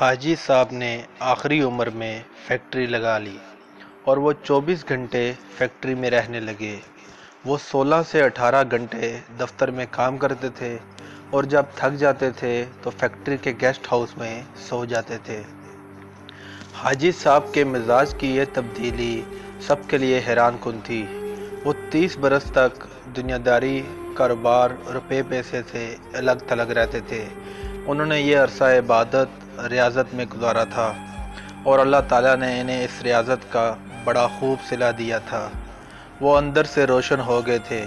حاجی صاحب نے آخری عمر میں فیکٹری لگا لی اور وہ چوبیس گھنٹے فیکٹری میں رہنے لگے۔ وہ سولہ سے اٹھارہ گھنٹے دفتر میں کام کرتے تھے اور جب تھک جاتے تھے تو فیکٹری کے گیسٹ ہاؤس میں سو جاتے تھے۔ حاجی صاحب کے مزاج کی یہ تبدیلی سب کے لیے حیران کن تھی۔ وہ تیس برس تک دنیا داری کاروبار روپے پیسے سے الگ تھلگ رہتے تھے۔ انہوں نے یہ عرصہ عبادت ریاضت میں گزارا تھا اور اللہ تعالیٰ نے انہیں اس ریاضت کا بڑا خوب صلہ دیا تھا۔ وہ اندر سے روشن ہو گئے تھے۔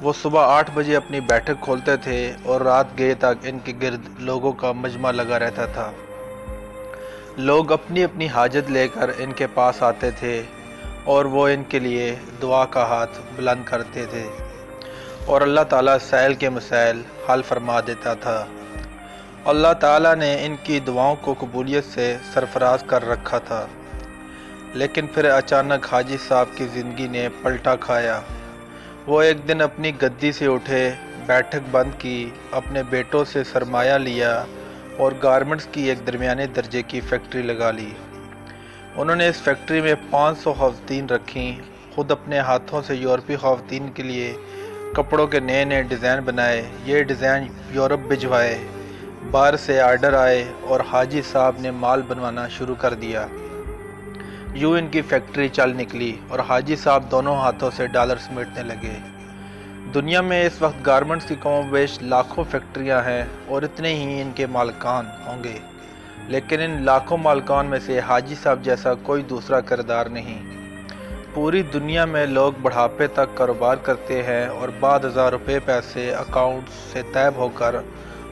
وہ صبح آٹھ بجے اپنی بیٹھک کھولتے تھے اور رات گئے تک ان کے گرد لوگوں کا مجمع لگا رہتا تھا۔ لوگ اپنی اپنی حاجت لے کر ان کے پاس آتے تھے اور وہ ان کے لیے دعا کا ہاتھ بلند کرتے تھے اور اللہ تعالیٰ سیل کے مسائل حل فرما دیتا تھا۔ اللہ تعالیٰ نے ان کی دعاؤں کو قبولیت سے سرفراز کر رکھا تھا۔ لیکن پھر اچانک حاجی صاحب کی زندگی نے پلٹا کھایا۔ وہ ایک دن اپنی گدی سے اٹھے، بیٹھک بند کی، اپنے بیٹوں سے سرمایہ لیا اور گارمنٹس کی ایک درمیانے درجے کی فیکٹری لگا لی۔ انہوں نے اس فیکٹری میں پانچ سو خواتین رکھیں، خود اپنے ہاتھوں سے یورپی خواتین کے لیے کپڑوں کے نئے نئے ڈیزائن بنائے، یہ ڈیزائن یورپ بھجوائے۔ باہر سے آرڈر آئے اور حاجی صاحب نے مال بنوانا شروع کر دیا۔ یوں ان کی فیکٹری چل نکلی اور حاجی صاحب دونوں ہاتھوں سے ڈالر سمیٹنے لگے۔ دنیا میں اس وقت گارمنٹس کی کم و بیش لاکھوں فیکٹریاں ہیں اور اتنے ہی ان کے مالکان ہوں گے۔ لیکن ان لاکھوں مالکان میں سے حاجی صاحب جیسا کوئی دوسرا کردار نہیں۔ پوری دنیا میں لوگ بڑھاپے تک کاروبار کرتے ہیں اور بعد ہزار روپے پیسے اکاؤنٹ سے طیب ہو کر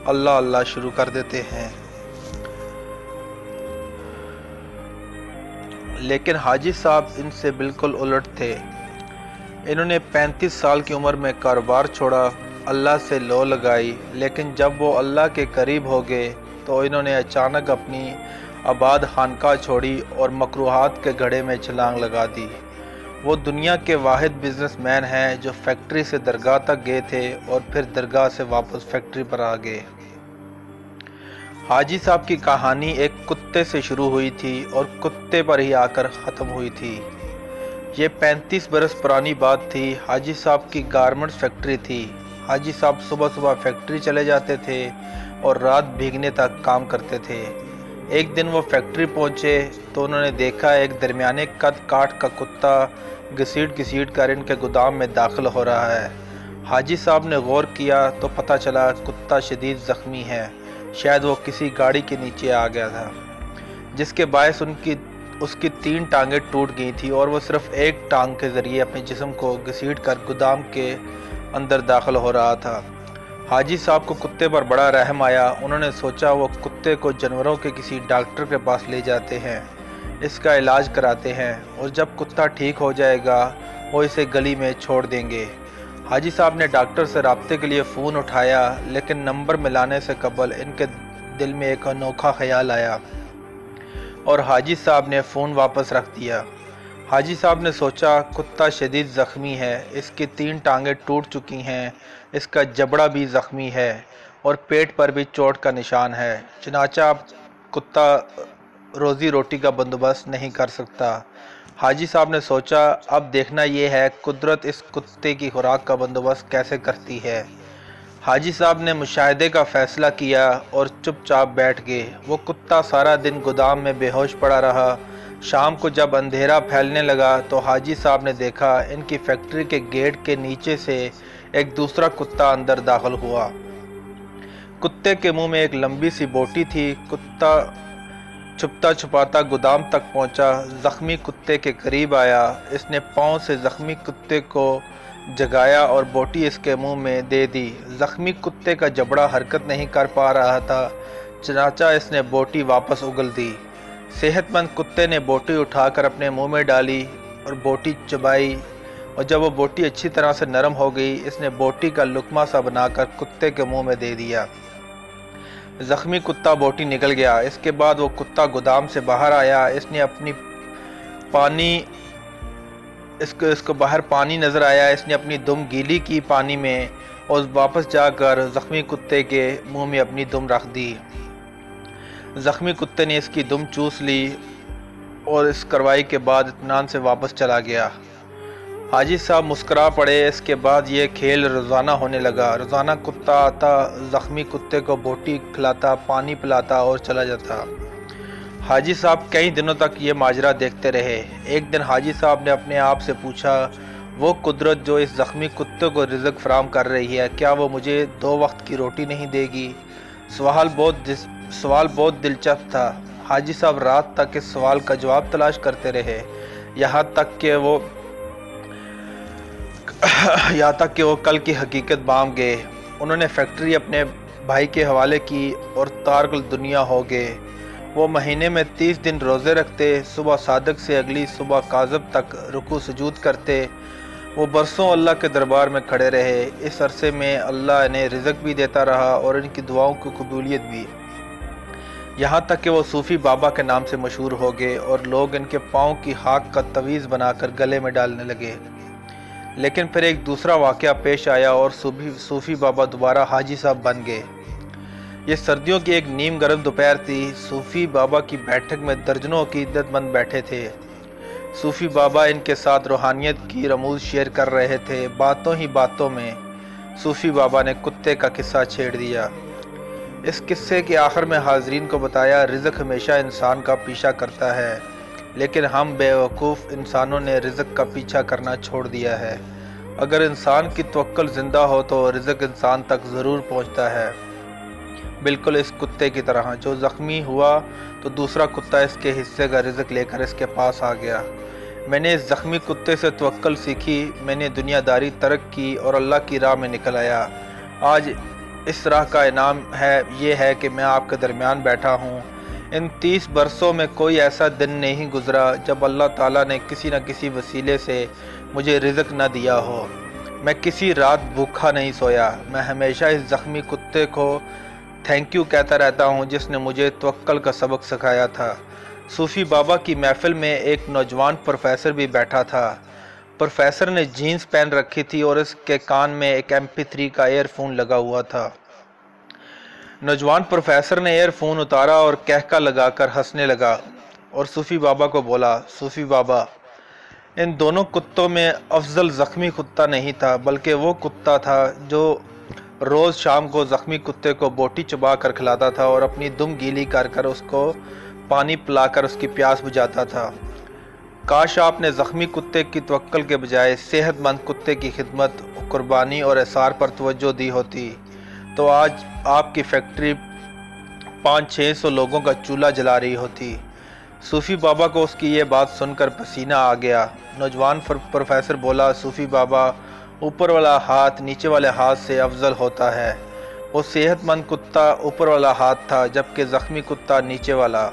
اللہ اللہ شروع کر دیتے ہیں۔ لیکن حاجی صاحب ان سے بالکل الٹ تھے۔ انہوں نے پینتیس سال کی عمر میں کاروبار چھوڑا، اللہ سے لو لگائی، لیکن جب وہ اللہ کے قریب ہو گئے تو انہوں نے اچانک اپنی آباد خانقاہ چھوڑی اور مکروحات کے گھڑے میں چھلانگ لگا دی۔ وہ دنیا کے واحد بزنس مین ہیں جو فیکٹری سے درگاہ تک گئے تھے اور پھر درگاہ سے واپس فیکٹری پر آ گئے۔ حاجی صاحب کی کہانی ایک کتے سے شروع ہوئی تھی اور کتے پر ہی آ کر ختم ہوئی تھی۔ یہ پینتیس برس پرانی بات تھی۔ حاجی صاحب کی گارمنٹ فیکٹری تھی۔ حاجی صاحب صبح صبح فیکٹری چلے جاتے تھے اور رات بھیگنے تک کام کرتے تھے۔ ایک دن وہ فیکٹری پہنچے تو انہوں نے دیکھا ایک درمیانے قد کاٹ کا کتا گھسیٹ گھسیٹ کر ان کے گودام میں داخل ہو رہا ہے۔ حاجی صاحب نے غور کیا تو پتہ چلا کتا شدید زخمی ہے۔ شاید وہ کسی گاڑی کے نیچے آ گیا تھا، جس کے باعث ان کی، اس کی تین ٹانگیں ٹوٹ گئی تھی اور وہ صرف ایک ٹانگ کے ذریعے اپنے جسم کو گھسیٹ کر گودام کے اندر داخل ہو رہا تھا۔ حاجی صاحب کو کتے پر بڑا رحم آیا۔ انہوں نے سوچا وہ کتے کو جانوروں کے کسی ڈاکٹر کے پاس لے جاتے ہیں، اس کا علاج کراتے ہیں اور جب کتا ٹھیک ہو جائے گا، وہ اسے گلی میں چھوڑ دیں گے۔ حاجی صاحب نے ڈاکٹر سے رابطے کے لیے فون اٹھایا، لیکن نمبر ملانے سے قبل ان کے دل میں ایک انوکھا خیال آیا اور حاجی صاحب نے فون واپس رکھ دیا۔ حاجی صاحب نے سوچا، کتا شدید زخمی ہے، اس کی تین ٹانگیں ٹوٹ چکی ہیں، اس کا جبڑا بھی زخمی ہے اور پیٹ پر بھی چوٹ کا نشان ہے۔ چنانچہ کتا روزی روٹی کا بندوبست نہیں کر سکتا۔ حاجی صاحب نے سوچا، اب دیکھنا یہ ہے قدرت اس کتے کی خوراک کا بندوبست کیسے کرتی ہے۔ حاجی صاحب نے مشاہدے کا فیصلہ کیا اور چپ چاپ بیٹھ گئے۔ وہ کتا سارا دن گودام میں بے ہوش پڑا رہا۔ شام کو جب اندھیرا پھیلنے لگا تو حاجی صاحب نے دیکھا ان کی فیکٹری کے گیٹ کے نیچے سے ایک دوسرا کتا اندر داخل ہوا۔ کتے کے منہ میں ایک لمبی سی بوٹی تھی۔ کتا چھپتا چھپاتا گودام تک پہنچا، زخمی کتے کے قریب آیا۔ اس نے پاؤں سے زخمی کتے کو جگایا اور بوٹی اس کے منہ میں دے دی۔ زخمی کتے کا جبڑا حرکت نہیں کر پا رہا تھا، چنانچہ اس نے بوٹی واپس اگل دی۔ صحت مند کتے نے بوٹی اٹھا کر اپنے منہ میں ڈالی اور بوٹی چبائی اور جب وہ بوٹی اچھی طرح سے نرم ہو گئی، اس نے بوٹی کا لکمہ سا بنا کر کتے کے منہ میں دے دیا۔ زخمی کتا بوٹی نکل گیا۔ اس کے بعد وہ کتا گودام سے باہر آیا۔ اس نے اپنی پانی، اس کو اس کو باہر پانی نظر آیا۔ اس نے اپنی دم گیلی کی پانی میں اور واپس جا کر زخمی کتے کے منہ میں اپنی دم رکھ دی۔ زخمی کتے نے اس کی دم چوس لی اور اس کروائی کے بعد اطمینان سے واپس چلا گیا۔ حاجی صاحب مسکرا پڑے، اس کے بعد یہ کھیل روزانہ ہونے لگا۔ روزانہ کتا آتا، زخمی کتے کو بوٹی کھلاتا، پانی پلاتا اور چلا جاتا۔ حاجی صاحب کئی دنوں تک یہ ماجرہ دیکھتے رہے۔ ایک دن حاجی صاحب نے اپنے آپ سے پوچھا، وہ قدرت جو اس زخمی کتے کو رزق فراہم کر رہی ہے، کیا وہ مجھے دو وقت کی روٹی نہیں دے گی؟ سوال بہت سوال بہت دلچسپ تھا۔ حاجی صاحب رات تک اس سوال کا جواب تلاش کرتے رہے۔ یہاں تک کہ وہ یہاں تک کہ وہ کل کی حقیقت بام گئے۔ انہوں نے فیکٹری اپنے بھائی کے حوالے کی اور تارکل دنیا ہو گئے۔ وہ مہینے میں تیس دن روزے رکھتے، صبح صادق سے اگلی صبح کاذب تک رکو سجود کرتے۔ وہ برسوں اللہ کے دربار میں کھڑے رہے۔ اس عرصے میں اللہ انہیں رزق بھی دیتا رہا اور ان کی دعاؤں کی قبولیت بھی۔ یہاں تک کہ وہ صوفی بابا کے نام سے مشہور ہو گئے اور لوگ ان کے پاؤں کی ہاک کا تویز بنا کر گلے میں ڈالنے لگے۔ لیکن پھر ایک دوسرا واقعہ پیش آیا اور صوفی بابا دوبارہ حاجی صاحب بن گئے۔ یہ سردیوں کی ایک نیم گرم دوپہر تھی۔ صوفی بابا کی بیٹھک میں درجنوں کی عدت مند بیٹھے تھے۔ صوفی بابا ان کے ساتھ روحانیت کی رموز شیئر کر رہے تھے۔ باتوں ہی باتوں میں صوفی بابا نے کتے کا قصہ چھیڑ دیا۔ اس قصے کے آخر میں حاضرین کو بتایا، رزق ہمیشہ انسان کا پیچھا کرتا ہے۔ لیکن ہم بے وقوف انسانوں نے رزق کا پیچھا کرنا چھوڑ دیا ہے۔ اگر انسان کی توکل زندہ ہو تو رزق انسان تک ضرور پہنچتا ہے۔ بالکل اس کتے کی طرح، جو زخمی ہوا تو دوسرا کتا اس کے حصے کا رزق لے کر اس کے پاس آ گیا۔ میں نے اس زخمی کتے سے توکل سیکھی، میں نے دنیا داری ترک کی اور اللہ کی راہ میں نکل آیا۔ آج اس طرح کا انعام ہے، یہ ہے کہ میں آپ کے درمیان بیٹھا ہوں۔ ان تیس برسوں میں کوئی ایسا دن نہیں گزرا جب اللہ تعالیٰ نے کسی نہ کسی وسیلے سے مجھے رزق نہ دیا ہو۔ میں کسی رات بھوکھا نہیں سویا۔ میں ہمیشہ اس زخمی کتے کو تھینک یو کہتا رہتا ہوں جس نے مجھے توکل کا سبق سکھایا تھا۔ صوفی بابا کی محفل میں ایک نوجوان پروفیسر بھی بیٹھا تھا۔ پروفیسر نے جینز پہن رکھی تھی اور اس کے کان میں ایک ایم پی تھری کا ایئر فون لگا ہوا تھا۔ نوجوان پروفیسر نے ایئر فون اتارا اور کہکا لگا کر ہنسنے لگا اور صوفی بابا کو بولا، صوفی بابا، ان دونوں کتوں میں افضل زخمی کتا نہیں تھا، بلکہ وہ کتا تھا جو روز شام کو زخمی کتے کو بوٹی چبا کر کھلاتا تھا اور اپنی دم گیلی کر کر اس کو پانی پلا کر اس کی پیاس بجاتا تھا۔ کاش آپ نے زخمی کتے کی توکل کے بجائے صحت مند کتے کی خدمت، قربانی اور اثار پر توجہ دی ہوتی۔ تو آج آپ کی فیکٹری پانچ چھ سو لوگوں کا چولہا جلا رہی ہوتی۔ صوفی بابا کو اس کی یہ بات سن کر پسینہ آ گیا۔ نوجوان پروفیسر بولا، صوفی بابا، اوپر والا ہاتھ نیچے والے ہاتھ سے افضل ہوتا ہے۔ وہ صحت مند کتا اوپر والا ہاتھ تھا، جبکہ زخمی کتا نیچے والا۔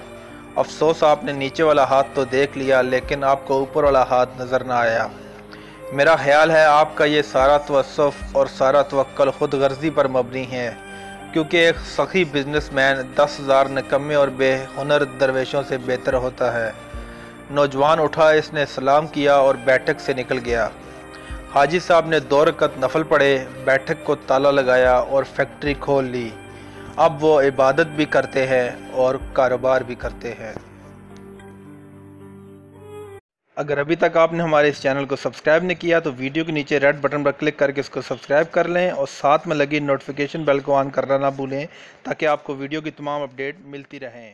افسوس، آپ نے نیچے والا ہاتھ تو دیکھ لیا، لیکن آپ کو اوپر والا ہاتھ نظر نہ آیا۔ میرا خیال ہے آپ کا یہ سارا توصف اور سارا توکل خود غرضی پر مبنی ہے، کیونکہ ایک سخی بزنس مین دس ہزار نکمے اور بے ہنر درویشوں سے بہتر ہوتا ہے۔ نوجوان اٹھا، اس نے سلام کیا اور بیٹھک سے نکل گیا۔ حاجی صاحب نے دو رکت نفل پڑے بیٹھک کو تالا لگایا اور فیکٹری کھول لی۔ اب وہ عبادت بھی کرتے ہیں اور کاروبار بھی کرتے ہیں۔ اگر ابھی تک آپ نے ہمارے اس چینل کو سبسکرائب نہیں کیا تو ویڈیو کے نیچے ریڈ بٹن پر کلک کر کے اس کو سبسکرائب کر لیں اور ساتھ میں لگی نوٹفیکیشن بیل کو آن کرنا نہ بھولیں تاکہ آپ کو ویڈیو کی تمام اپڈیٹ ملتی رہیں۔